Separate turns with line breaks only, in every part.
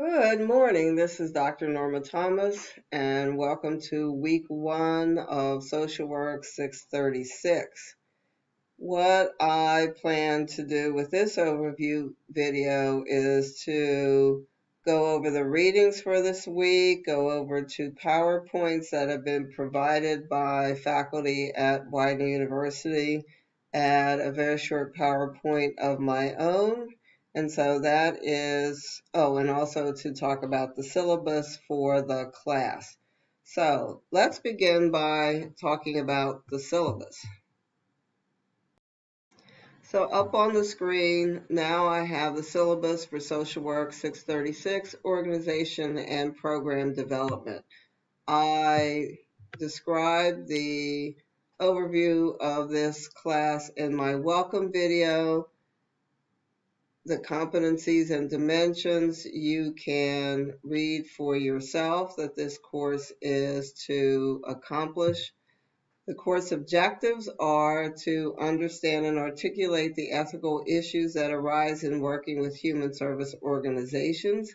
Good morning. This is Dr. Norma Thomas, and welcome to week one of Social Work 636. What I plan to do with this overview video is to go over the readings for this week, go over two PowerPoints that have been provided by faculty at Widener University, add a very short PowerPoint of my own and so that is, oh, and also to talk about the syllabus for the class. So let's begin by talking about the syllabus. So up on the screen, now I have the syllabus for Social Work 636, Organization and Program Development. I described the overview of this class in my welcome video the competencies and dimensions you can read for yourself that this course is to accomplish. The course objectives are to understand and articulate the ethical issues that arise in working with human service organizations,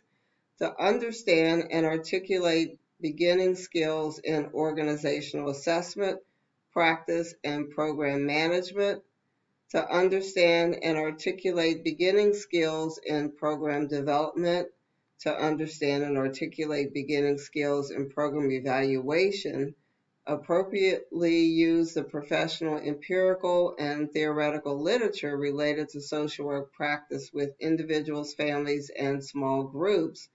to understand and articulate beginning skills in organizational assessment, practice, and program management, to understand and articulate beginning skills in program development, to understand and articulate beginning skills in program evaluation, appropriately use the professional empirical and theoretical literature related to social work practice with individuals, families, and small groups,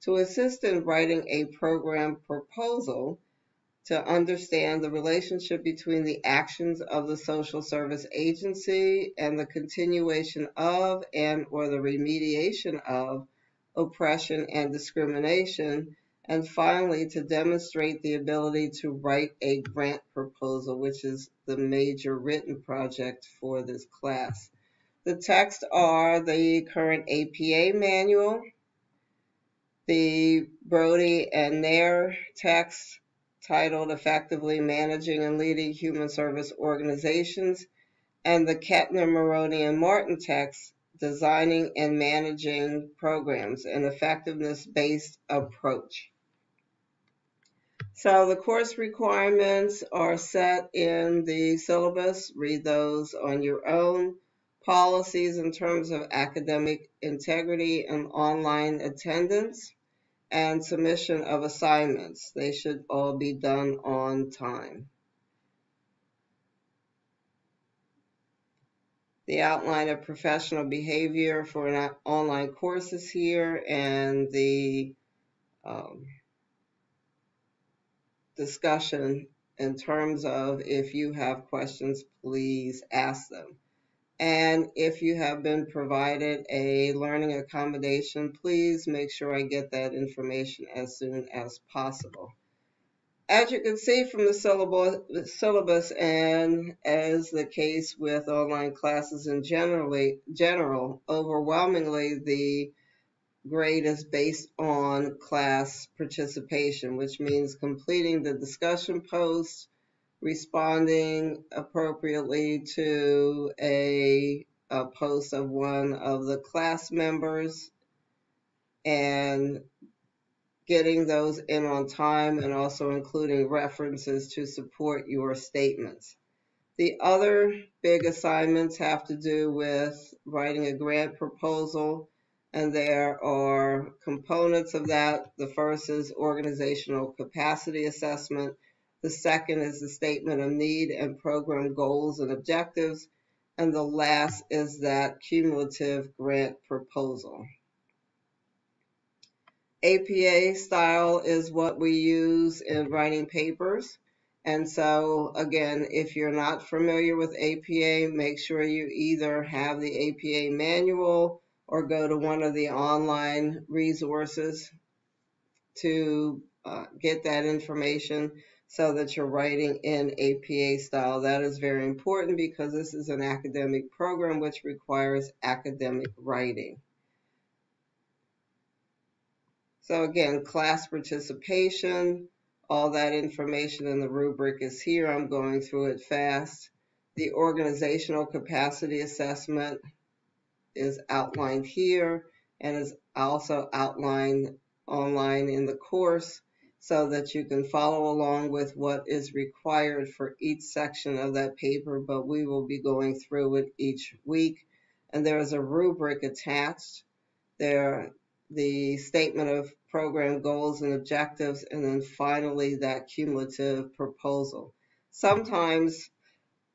to assist in writing a program proposal to understand the relationship between the actions of the social service agency and the continuation of and or the remediation of oppression and discrimination and finally to demonstrate the ability to write a grant proposal which is the major written project for this class. The texts are the current APA manual, the Brody and Nair text titled Effectively Managing and Leading Human Service Organizations, and the Kettner, Moroney, and Martin text, Designing and Managing Programs, an Effectiveness-Based Approach. So the course requirements are set in the syllabus. Read those on your own. Policies in terms of academic integrity and online attendance and submission of assignments. They should all be done on time. The outline of professional behavior for an online courses here and the um, discussion in terms of if you have questions, please ask them. And if you have been provided a learning accommodation, please make sure I get that information as soon as possible. As you can see from the syllabus, and as the case with online classes in generally, general, overwhelmingly the grade is based on class participation, which means completing the discussion post, responding appropriately to a, a post of one of the class members and getting those in on time and also including references to support your statements. The other big assignments have to do with writing a grant proposal, and there are components of that. The first is organizational capacity assessment, the second is the statement of need and program goals and objectives. And the last is that cumulative grant proposal. APA style is what we use in writing papers. And so, again, if you're not familiar with APA, make sure you either have the APA manual or go to one of the online resources to uh, get that information so that you're writing in APA style. That is very important because this is an academic program which requires academic writing. So again, class participation, all that information in the rubric is here. I'm going through it fast. The organizational capacity assessment is outlined here. and is also outlined online in the course so that you can follow along with what is required for each section of that paper, but we will be going through it each week. And there is a rubric attached. There, the statement of program goals and objectives, and then finally that cumulative proposal. Sometimes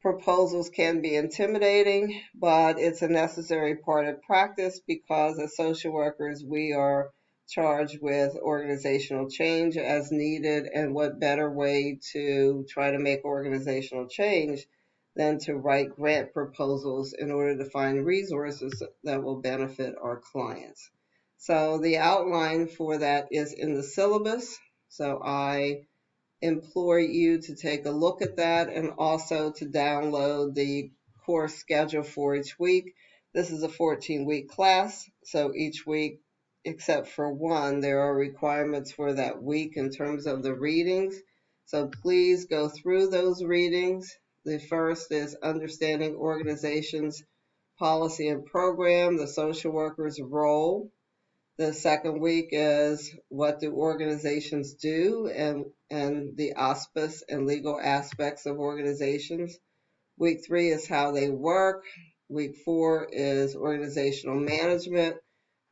proposals can be intimidating, but it's a necessary part of practice because as social workers, we are charged with organizational change as needed and what better way to try to make organizational change than to write grant proposals in order to find resources that will benefit our clients. So the outline for that is in the syllabus. So I implore you to take a look at that and also to download the course schedule for each week. This is a 14 week class, so each week except for one, there are requirements for that week in terms of the readings. So please go through those readings. The first is Understanding Organizations, Policy and Program, the social worker's role. The second week is What do organizations do and, and the auspice and legal aspects of organizations. Week three is How they work. Week four is Organizational Management.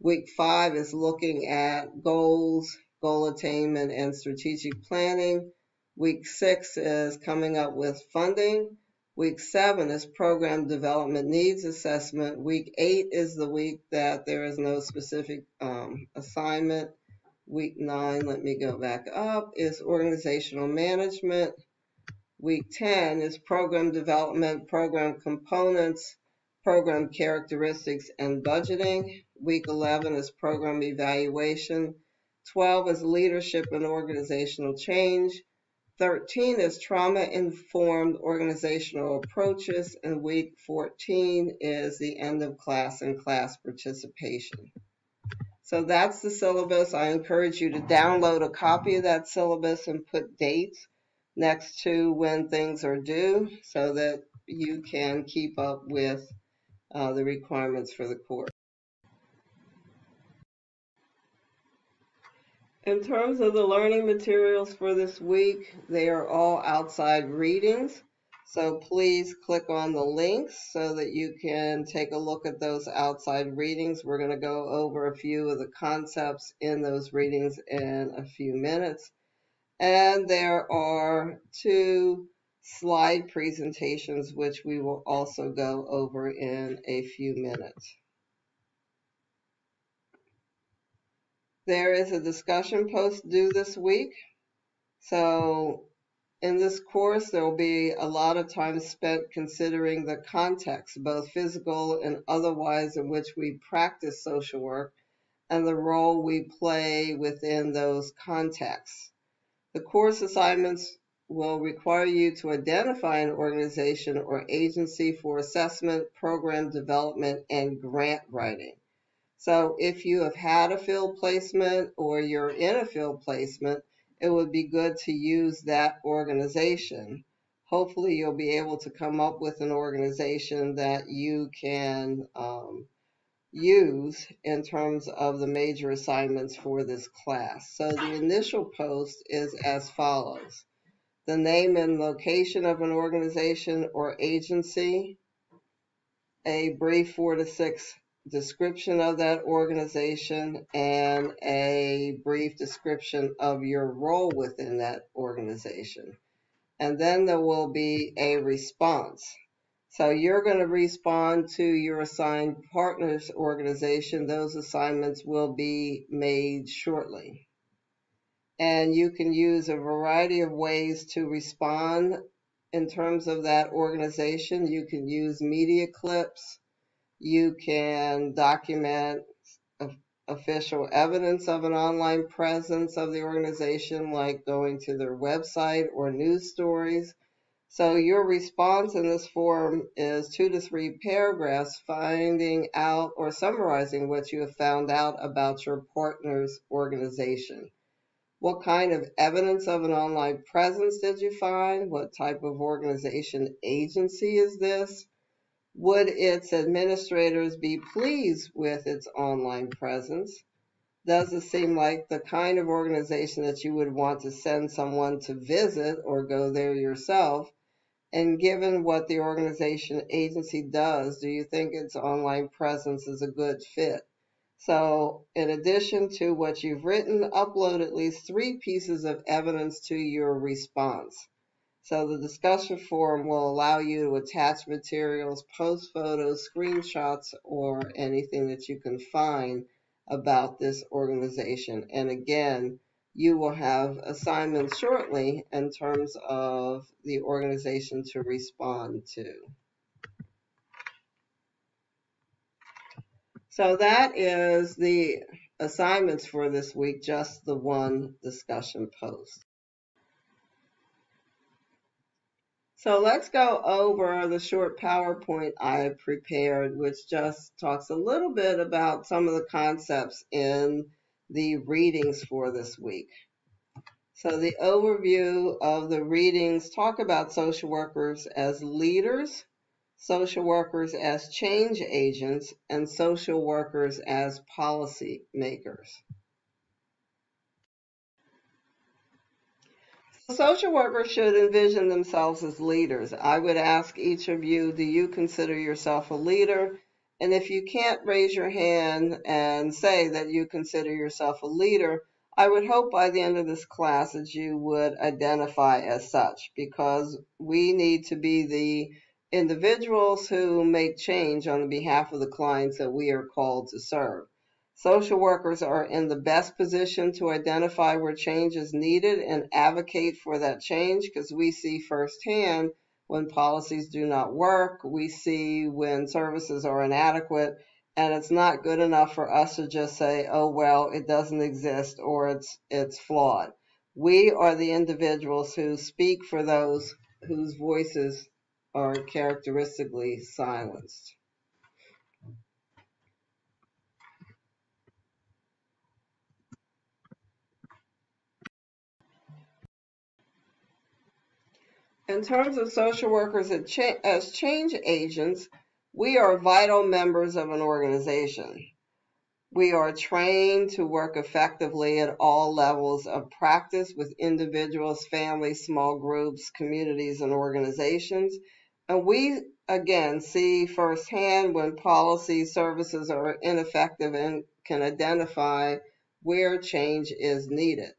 Week five is looking at goals, goal attainment, and strategic planning. Week six is coming up with funding. Week seven is program development needs assessment. Week eight is the week that there is no specific um, assignment. Week nine, let me go back up, is organizational management. Week 10 is program development, program components, program characteristics and budgeting. Week 11 is program evaluation. 12 is leadership and organizational change. 13 is trauma informed organizational approaches. And week 14 is the end of class and class participation. So that's the syllabus. I encourage you to download a copy of that syllabus and put dates next to when things are due so that you can keep up with Uh, the requirements for the course. In terms of the learning materials for this week, they are all outside readings. So please click on the links so that you can take a look at those outside readings. We're going to go over a few of the concepts in those readings in a few minutes. And there are two slide presentations, which we will also go over in a few minutes. There is a discussion post due this week. So in this course, there will be a lot of time spent considering the context, both physical and otherwise, in which we practice social work and the role we play within those contexts. The course assignments will require you to identify an organization or agency for assessment, program development, and grant writing. So if you have had a field placement or you're in a field placement, it would be good to use that organization. Hopefully you'll be able to come up with an organization that you can um, use in terms of the major assignments for this class. So the initial post is as follows the name and location of an organization or agency, a brief four to six description of that organization, and a brief description of your role within that organization. And then there will be a response. So you're going to respond to your assigned partners organization. Those assignments will be made shortly and you can use a variety of ways to respond in terms of that organization. You can use media clips. You can document official evidence of an online presence of the organization, like going to their website or news stories. So your response in this form is two to three paragraphs finding out or summarizing what you have found out about your partner's organization. What kind of evidence of an online presence did you find? What type of organization agency is this? Would its administrators be pleased with its online presence? Does it seem like the kind of organization that you would want to send someone to visit or go there yourself? And given what the organization agency does, do you think its online presence is a good fit? So in addition to what you've written, upload at least three pieces of evidence to your response. So the discussion forum will allow you to attach materials, post photos, screenshots, or anything that you can find about this organization. And again, you will have assignments shortly in terms of the organization to respond to. So that is the assignments for this week, just the one discussion post. So let's go over the short PowerPoint I prepared, which just talks a little bit about some of the concepts in the readings for this week. So the overview of the readings talk about social workers as leaders, social workers as change agents, and social workers as policy makers. Social workers should envision themselves as leaders. I would ask each of you, do you consider yourself a leader? And if you can't raise your hand and say that you consider yourself a leader, I would hope by the end of this class that you would identify as such because we need to be the individuals who make change on the behalf of the clients that we are called to serve. Social workers are in the best position to identify where change is needed and advocate for that change because we see firsthand when policies do not work, we see when services are inadequate, and it's not good enough for us to just say, oh, well, it doesn't exist or it's, it's flawed. We are the individuals who speak for those whose voices are characteristically silenced. In terms of social workers as change agents, we are vital members of an organization. We are trained to work effectively at all levels of practice with individuals, families, small groups, communities, and organizations. And we, again, see firsthand when policy services are ineffective and can identify where change is needed.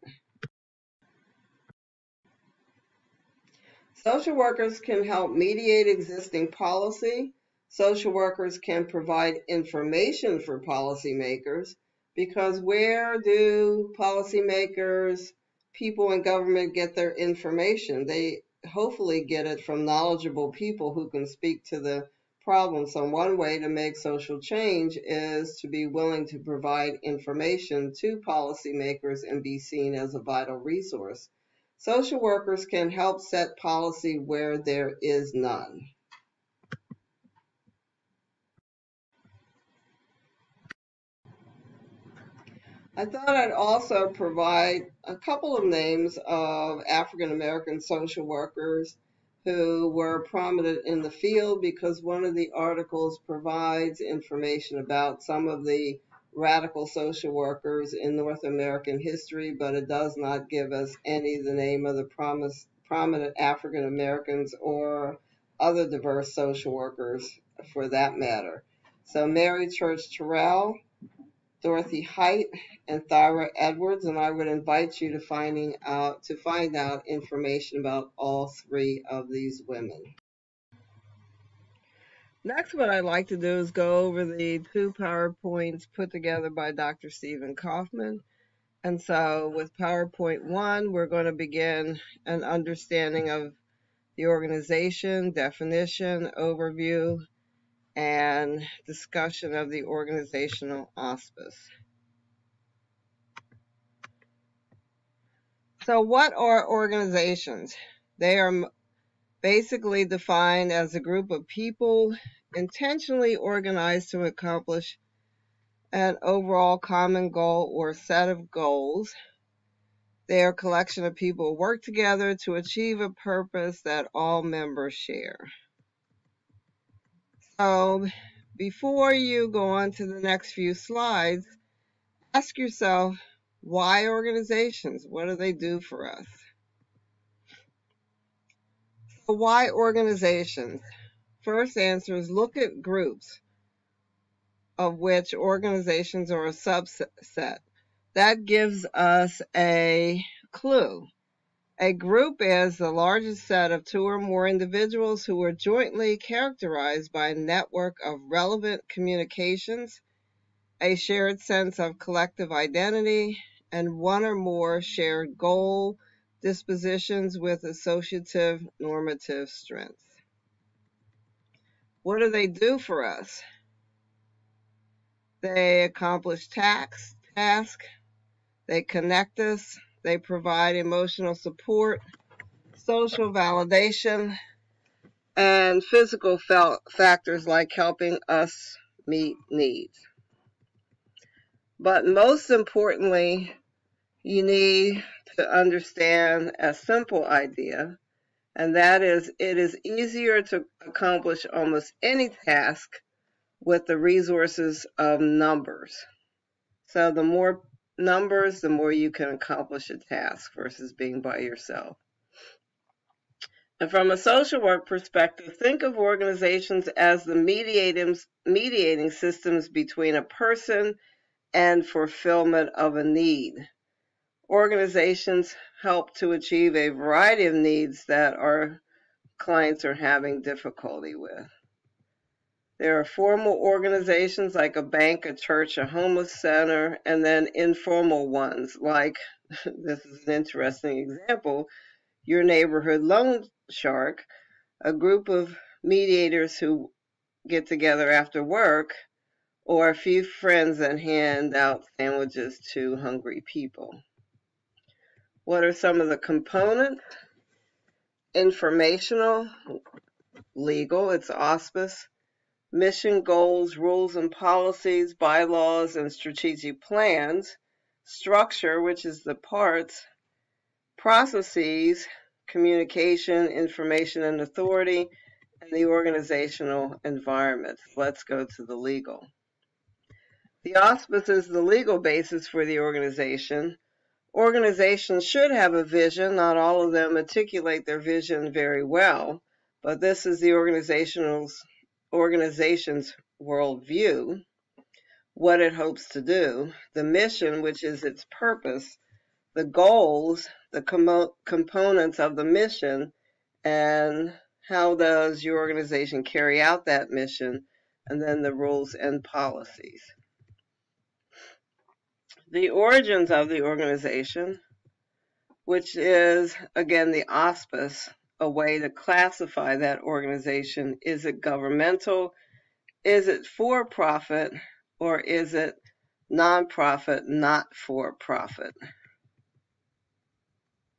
Social workers can help mediate existing policy. Social workers can provide information for policymakers because where do policymakers, people in government get their information? They hopefully get it from knowledgeable people who can speak to the problem. So one way to make social change is to be willing to provide information to policymakers and be seen as a vital resource. Social workers can help set policy where there is none. I thought I'd also provide a couple of names of African American social workers who were prominent in the field because one of the articles provides information about some of the radical social workers in North American history, but it does not give us any the name of the promise, prominent African Americans or other diverse social workers for that matter. So Mary Church Terrell, Dorothy Height, and Thyra Edwards, and I would invite you to finding out to find out information about all three of these women. Next, what I'd like to do is go over the two PowerPoints put together by Dr. Stephen Kaufman. And so with PowerPoint 1, we're going to begin an understanding of the organization, definition, overview, and discussion of the organizational auspice. So what are organizations? They are basically defined as a group of people intentionally organized to accomplish an overall common goal or set of goals. They are a collection of people who work together to achieve a purpose that all members share. So before you go on to the next few slides, ask yourself, why organizations? What do they do for us? So why organizations? First answer is look at groups of which organizations are a subset. That gives us a clue. A group is the largest set of two or more individuals who are jointly characterized by a network of relevant communications, a shared sense of collective identity, and one or more shared goal dispositions with associative normative strength. What do they do for us? They accomplish tax, task, they connect us, they provide emotional support, social validation, and physical factors like helping us meet needs. But most importantly, you need to understand a simple idea, and that is it is easier to accomplish almost any task with the resources of numbers. So the more numbers, the more you can accomplish a task versus being by yourself. And from a social work perspective, think of organizations as the mediating, systems between a person and fulfillment of a need. Organizations help to achieve a variety of needs that our clients are having difficulty with. There are formal organizations like a bank, a church, a homeless center, and then informal ones like this is an interesting example your neighborhood loan shark, a group of mediators who get together after work, or a few friends that hand out sandwiches to hungry people. What are some of the components? Informational, legal, it's auspice, mission, goals, rules and policies, bylaws, and strategic plans, structure, which is the parts, processes, communication, information and authority, and the organizational environment. Let's go to the legal. The auspice is the legal basis for the organization. Organizations should have a vision. Not all of them articulate their vision very well, but this is the organizational's organization's worldview, what it hopes to do, the mission, which is its purpose, the goals, the com components of the mission, and how does your organization carry out that mission, and then the rules and policies. The origins of the organization, which is, again, the auspice a way to classify that organization. Is it governmental? Is it for profit? Or is it nonprofit, not for profit?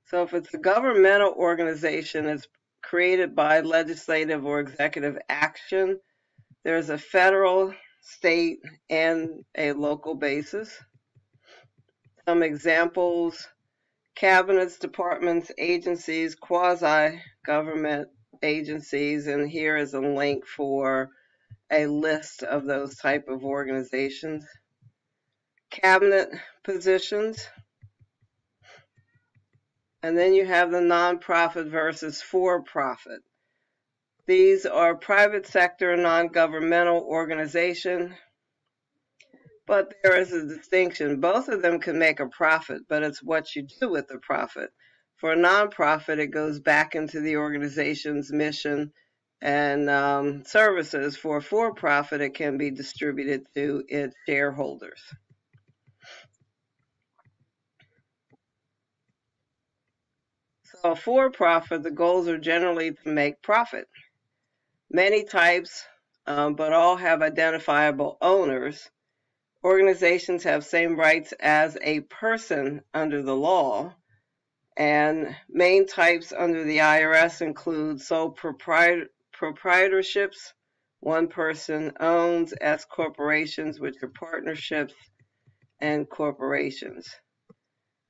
So if it's a governmental organization, it's created by legislative or executive action. There's a federal, state, and a local basis. Some examples cabinets, departments, agencies, quasi-government agencies, and here is a link for a list of those type of organizations. Cabinet positions. And then you have the nonprofit versus for-profit. These are private sector non-governmental organization but there is a distinction. Both of them can make a profit, but it's what you do with the profit. For a nonprofit, it goes back into the organization's mission and um, services. For a for profit, it can be distributed to its shareholders. So, for profit, the goals are generally to make profit. Many types, um, but all have identifiable owners organizations have same rights as a person under the law. And main types under the IRS include sole proprietorships, one person owns, S corporations, which are partnerships, and corporations.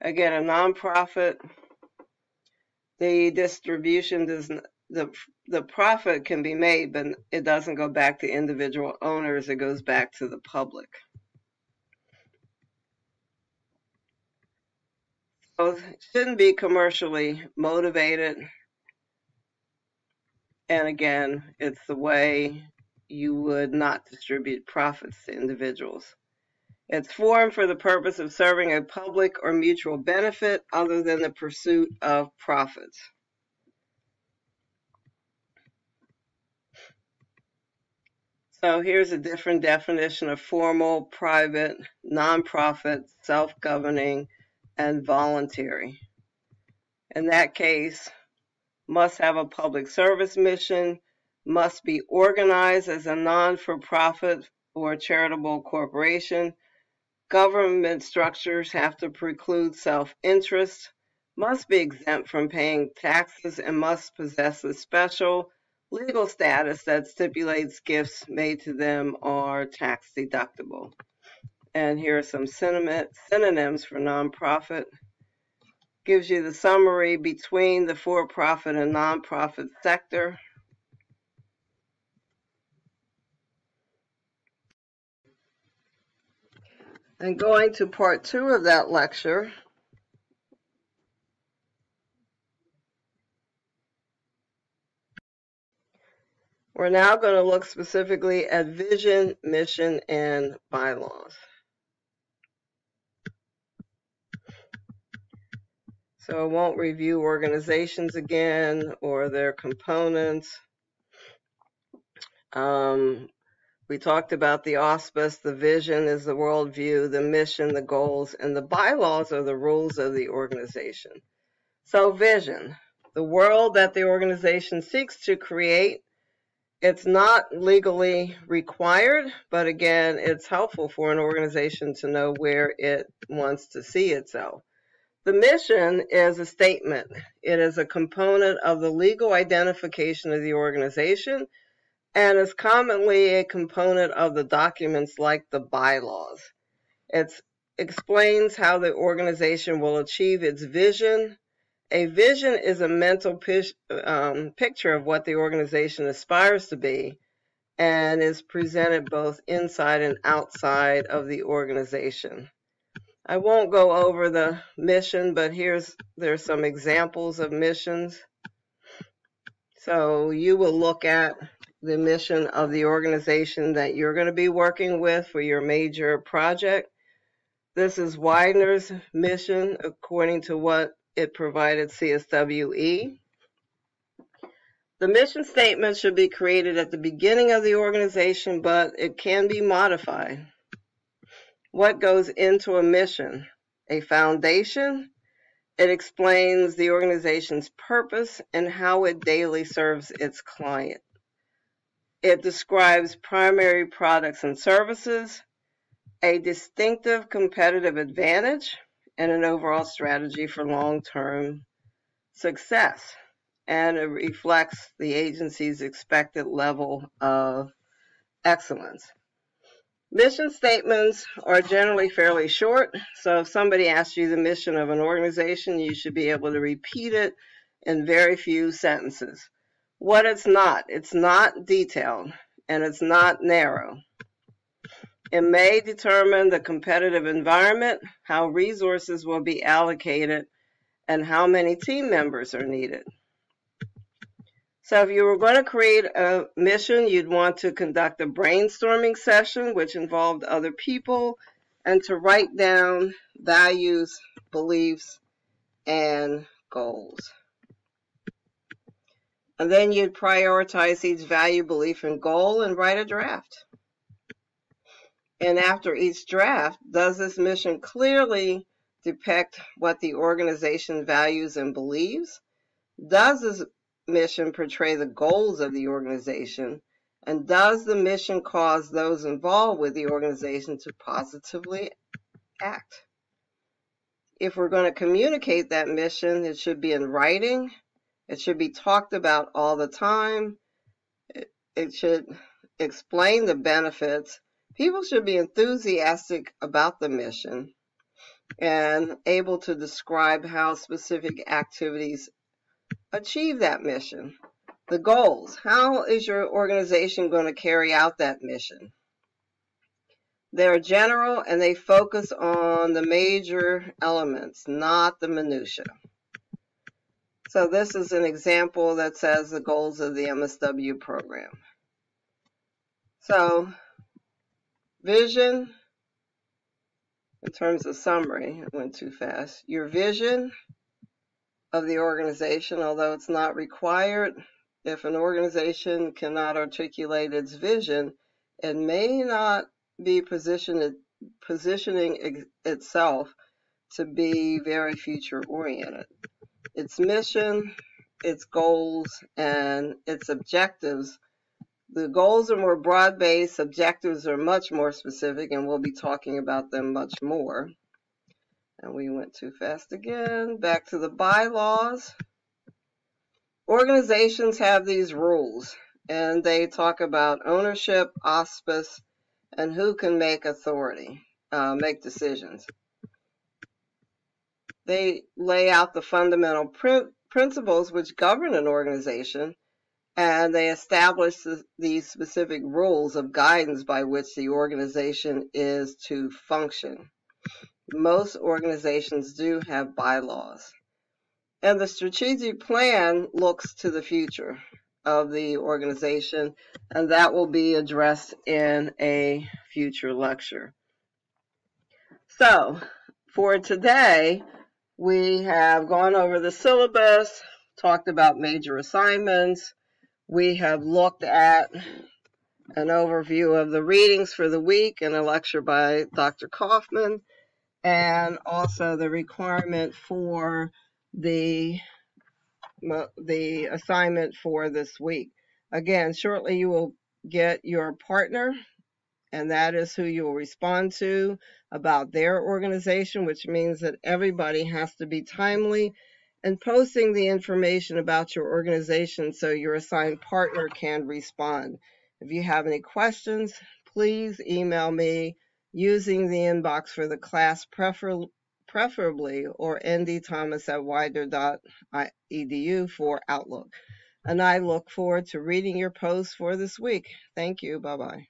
Again, a nonprofit, the distribution does, the the profit can be made, but it doesn't go back to individual owners. It goes back to the public. Shouldn't be commercially motivated. And again, it's the way you would not distribute profits to individuals. It's formed for the purpose of serving a public or mutual benefit other than the pursuit of profits. So here's a different definition of formal, private, nonprofit, self-governing, and voluntary. In that case, must have a public service mission, must be organized as a non-for-profit or charitable corporation. Government structures have to preclude self-interest, must be exempt from paying taxes, and must possess a special legal status that stipulates gifts made to them are tax deductible. And here are some synonyms for nonprofit. Gives you the summary between the for-profit and nonprofit sector. And going to part two of that lecture, we're now going to look specifically at vision, mission, and bylaws. So I won't review organizations again or their components. Um, we talked about the auspice, the vision is the worldview, the mission, the goals, and the bylaws are the rules of the organization. So vision, the world that the organization seeks to create. It's not legally required, but again, it's helpful for an organization to know where it wants to see itself. The mission is a statement. It is a component of the legal identification of the organization and is commonly a component of the documents like the bylaws. It explains how the organization will achieve its vision. A vision is a mental um, picture of what the organization aspires to be and is presented both inside and outside of the organization. I won't go over the mission, but here's there's some examples of missions. So you will look at the mission of the organization that you're going to be working with for your major project. This is Widener's mission according to what it provided CSWE. The mission statement should be created at the beginning of the organization, but it can be modified. What goes into a mission? A foundation. It explains the organization's purpose and how it daily serves its client. It describes primary products and services, a distinctive competitive advantage, and an overall strategy for long-term success. And it reflects the agency's expected level of excellence. Mission statements are generally fairly short, so if somebody asks you the mission of an organization, you should be able to repeat it in very few sentences what it's not. It's not detailed and it's not narrow. It may determine the competitive environment, how resources will be allocated, and how many team members are needed. So if you were going to create a mission, you'd want to conduct a brainstorming session, which involved other people, and to write down values, beliefs, and goals. And then you'd prioritize each value, belief, and goal and write a draft. And after each draft, does this mission clearly depict what the organization values and believes? Does this mission portray the goals of the organization? And does the mission cause those involved with the organization to positively act? If we're going to communicate that mission, it should be in writing it should be talked about all the time. It, it should explain the benefits. People should be enthusiastic about the mission and able to describe how specific activities achieve that mission. The goals. How is your organization going to carry out that mission? They're general and they focus on the major elements, not the minutia. So this is an example that says the goals of the MSW program. So vision, in terms of summary, I went too fast. Your vision of the organization, although it's not required, if an organization cannot articulate its vision, it may not be positioned, positioning itself to be very future oriented. Its mission, its goals, and its objectives. The goals are more broad based, objectives are much more specific, and we'll be talking about them much more. And we went too fast again. Back to the bylaws. Organizations have these rules, and they talk about ownership, auspice, and who can make authority, uh, make decisions. They lay out the fundamental pr principles which govern an organization, and they establish the, these specific rules of guidance by which the organization is to function. Most organizations do have bylaws. And the strategic plan looks to the future of the organization, and that will be addressed in a future lecture. So, for today, we have gone over the syllabus, talked about major assignments. We have looked at an overview of the readings for the week and a lecture by Dr. Kaufman, and also the requirement for the the assignment for this week. Again, shortly you will get your partner, and that is who you will respond to about their organization, which means that everybody has to be timely and posting the information about your organization so your assigned partner can respond. If you have any questions, please email me using the inbox for the class prefer preferably, or ndthomas at widener.edu for Outlook. And I look forward to reading your posts for this week. Thank you. Bye bye.